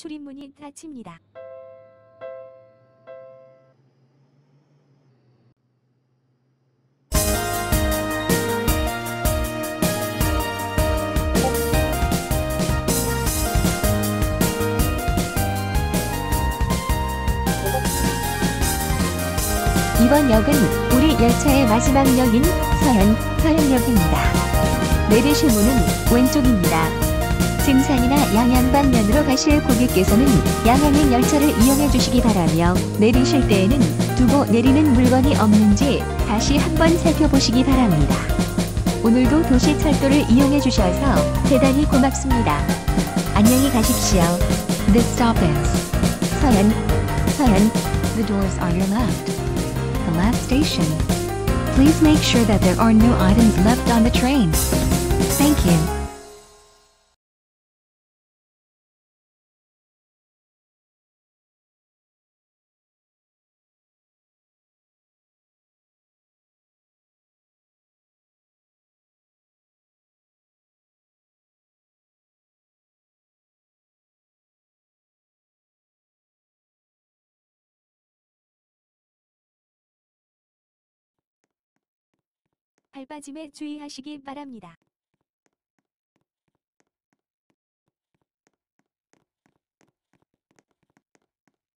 출입문이 닫힙니다. 이번 역은 우리 열차의 마지막 역인 서현, 서현역입니다. 내리실 문은 왼쪽입니다. 증산이나 양양 방면으로 가실 고객께서는 양양행 열차를 이용해 주시기 바라며 내리실 때에는 두고 내리는 물건이 없는지 다시 한번 살펴보시기 바랍니다. 오늘도 도시철도를 이용해 주셔서 대단히 고맙습니다. 안녕히 가십시오. This stop is 서현, 서현. The doors are your left. The last station. Please make sure that there are no items left on the train. Thank you. 발빠짐에 주의하시기 바랍니다.